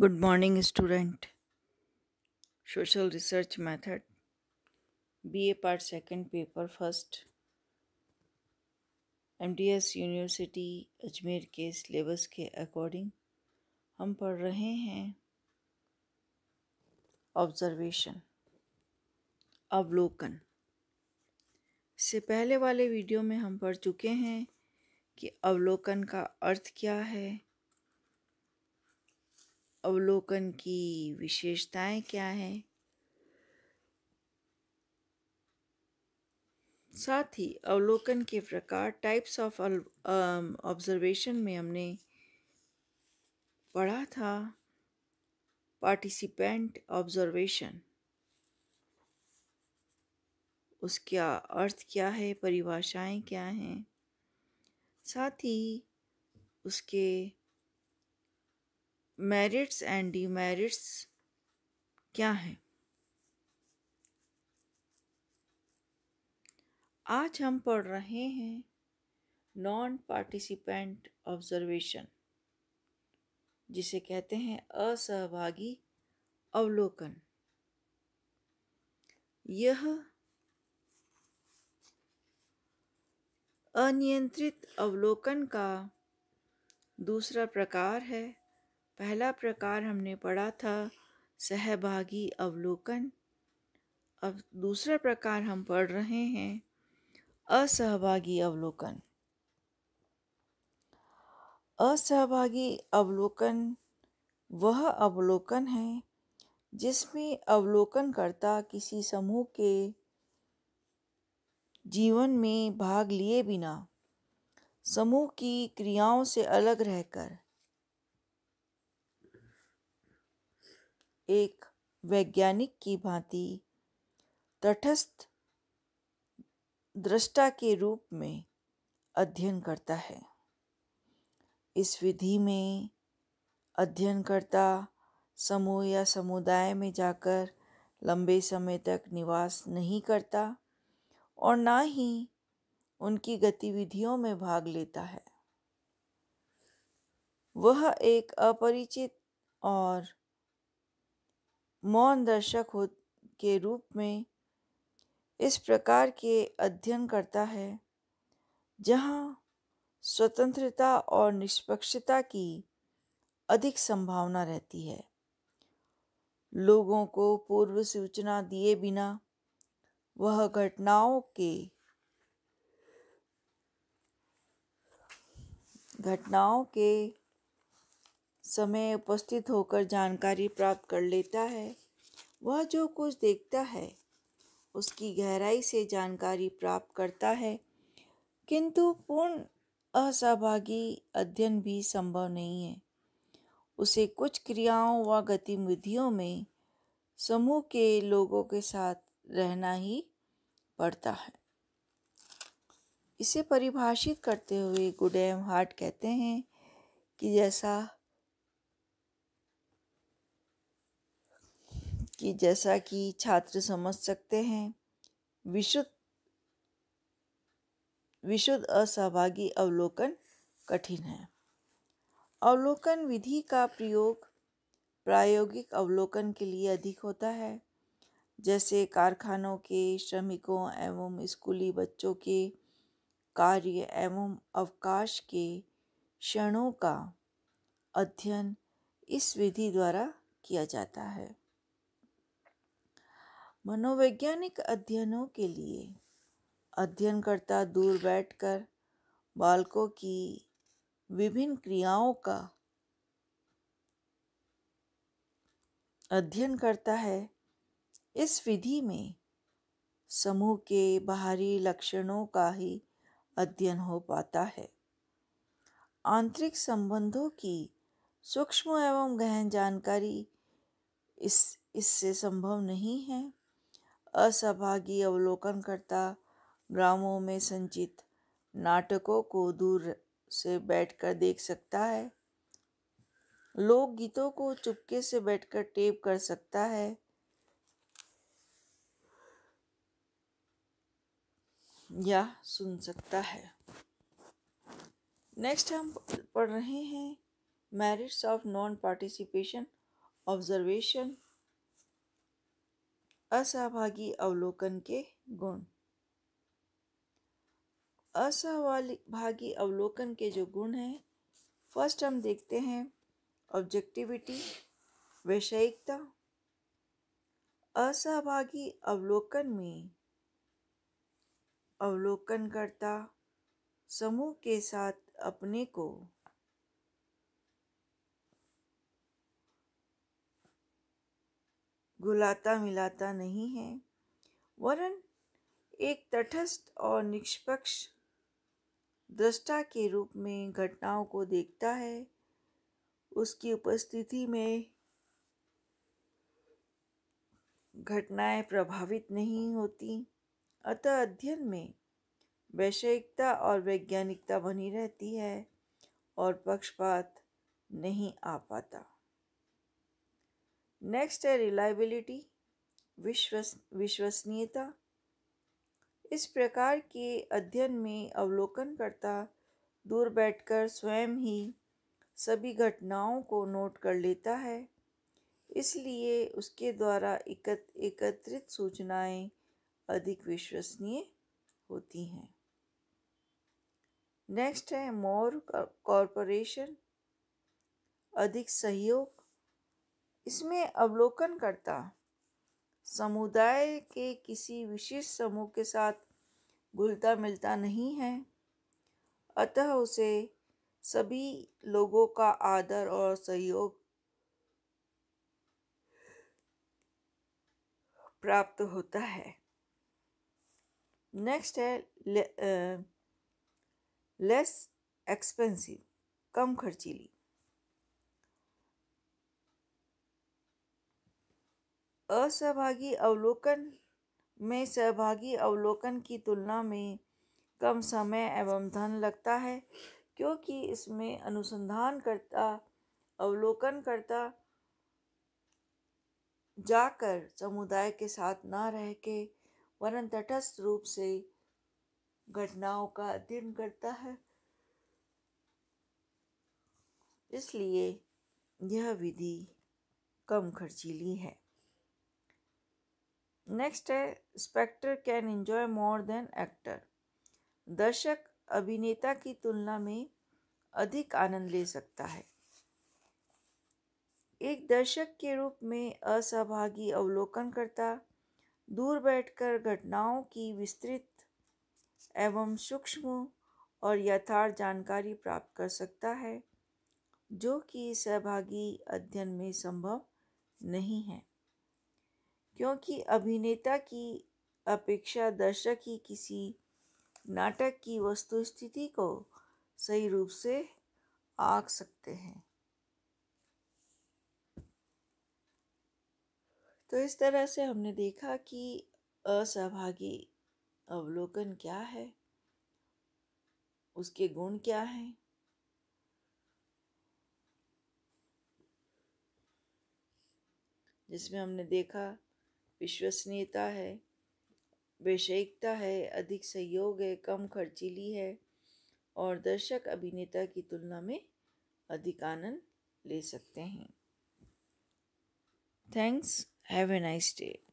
Good morning, student. Social Research Method, BA Part Second, Paper First, MDS university Ajmer के syllabus के according हम पढ़ रहे हैं ऑब्जर्वेशन अवलोकन. इससे पहले वाले वीडियो में हम पढ़ चुके हैं कि अवलोकन का अर्थ क्या है अवलोकन की विशेषताएँ क्या हैं? साथ ही, अवलोकन के प्रकार टाइप्स ऑफ़ ऑब्जर्वेशन में हमने पढ़ा था पार्टिसिपेंट ऑब्जर्वेशन उसका अर्थ क्या है, परिभाषाएँ क्या हैं? साथ ही, उसके मेरिट्स एंड डीमेरिट्स क्या हैं? आज हम पढ़ रहे हैं नॉन पार्टिसिपेंट ऑब्जर्वेशन जिसे कहते हैं असहभागी अवलोकन। यह अनियंत्रित अवलोकन का दूसरा प्रकार है। पहला प्रकार हमने पढ़ा था सहभागी अवलोकन। अब दूसरा प्रकार हम पढ़ रहे हैं असहभागी अवलोकन। असहभागी अवलोकन वह अवलोकन है जिसमें अवलोकनकर्ता किसी समूह के जीवन में भाग लिए बिना, समूह की क्रियाओं से अलग रहकर एक वैज्ञानिक की भांति तटस्थ दृष्टा के रूप में अध्ययन करता है। इस विधि में अध्ययनकर्ता समूह या समुदाय में जाकर लंबे समय तक निवास नहीं करता और ना ही उनकी गतिविधियों में भाग लेता है। वह एक अपरिचित और मौन दर्शक हो के रूप में इस प्रकार के अध्ययन करता है, जहाँ स्वतंत्रता और निष्पक्षता की अधिक संभावना रहती है। लोगों को पूर्व सूचना दिए बिना वह घटनाओं के घटनाओं के समय उपस्थित होकर जानकारी प्राप्त कर लेता है। वह जो कुछ देखता है, उसकी गहराई से जानकारी प्राप्त करता है। किंतु पूर्ण असहभागी अध्ययन भी संभव नहीं है। उसे कुछ क्रियाओं व गतिविधियों में समूह के लोगों के साथ रहना ही पड़ता है। इसे परिभाषित करते हुए गुडेम हार्ट कहते हैं कि जैसा कि जैसा कि छात्र समझ सकते हैं। विशुद्ध विशुद्ध असहभागी अवलोकन कठिन है। अवलोकन विधि का प्रयोग प्रायोगिक अवलोकन के लिए अधिक होता है। जैसे कारखानों के श्रमिकों एवं स्कूली बच्चों के कार्य एवं अवकाश के क्षणों का अध्ययन इस विधि द्वारा किया जाता है। मनोवैज्ञानिक अध्ययनों के लिए अध्ययनकर्ता दूर बैठकर बालकों की विभिन्न क्रियाओं का अध्ययन करता है, इस विधि में समूह के बाहरी लक्षणों का ही अध्ययन हो पाता है। आंतरिक संबंधों की सूक्ष्म एवं गहन जानकारी इस, इससे संभव नहीं है। असहभागी अवलोकनकर्ता ग्रामों में संचित नाटकों को दूर से बैठकर देख सकता है। लोकगीतों को चुपके से बैठकर टेप कर सकता है। या सुन सकता है। नेक्स्ट हम पढ़ रहे हैं merits of non participation observation असहभागी अवलोकन के गुण। असहभागी अवलोकन के जो गुण हैं फ़र्स्ट हम देखते हैं ऑब्जेक्टिविटी वैषयिकता। असहभागी अवलोकन में अवलोकनकर्ता समूह के साथ अपने को गुलाता मिलाता नहीं है। वरन एक तटस्थ और निष्पक्ष दृष्टा के रूप में घटनाओं को देखता है। उसकी उपस्थिति में घटनाएँ प्रभावित नहीं होती, अतः अध्ययन में वैषयिकता और वैज्ञानिकता बनी रहती है और पक्षपात नहीं आ पाता। नेक्स्ट है रिलायबिलिटी विश्वस, विश्वसनीयता। इस प्रकार के अध्ययन में अवलोकनकर्ता दूर बैठकर स्वयं ही सभी घटनाओं को नोट कर लेता है। इसलिए उसके द्वारा एकत, एकत्रित सूचनाएँ अधिक विश्वसनीय होती हैं। नेक्स्ट है मोर कॉरपोरेशन अधिक सहयोग इसमें अवलोकन करता समुदाय के किसी विशेष समूह के साथ घुलता मिलता नहीं है। अतः उसे सभी लोगों का आदर और सहयोग प्राप्त होता है। नेक्स्ट है ले, आ, लेस एक्सपेंसिव कम खर्चीली। असहभागी अवलोकन में सहभागी अवलोकन की तुलना में कम समय एवं धन लगता है, क्योंकि इसमें अनुसंधान करता अवलोकन करता जाकर समुदाय के साथ ना रह के वरन तटस्थ रूप से घटनाओं का अध्ययन करता है। इसलिए यह विधि कम खर्चीली है। नेक्स्ट है spectator can enjoy more than actor दर्शक अभिनेता की तुलना में अधिक आनंद ले सकता है। एक दर्शक के रूप में असहभागी अवलोकन करता, दूर बैठकर घटनाओं की विस्तृत एवं सूक्ष्म और यथार्थ जानकारी प्राप्त कर सकता है, जो कि सहभागी अध्ययन में संभव नहीं है। क्योंकि अभिनेता की अपेक्षा दर्शक ही किसी नाटक की वस्तुस्थिति को सही रूप से आंक सकते हैं। तो इस तरह से हमने देखा कि असहभागी अवलोकन क्या है, उसके गुण क्या हैं। जिसमें हमने देखा विश्वसनीयता है, वैषयिकता है, अधिक सहयोग है, कम खर्चीली है और दर्शक अभिनेता की तुलना में अधिक आनंद ले सकते हैं। Thanks have a nice day